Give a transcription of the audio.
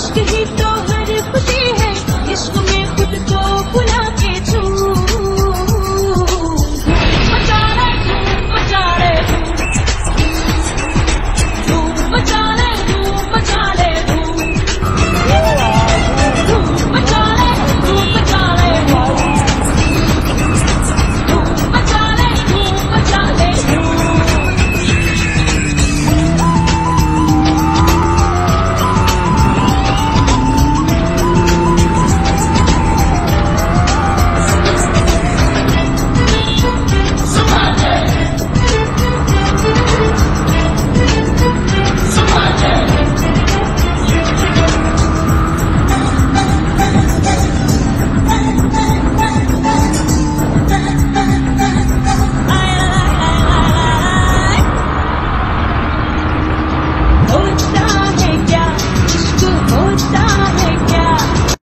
just to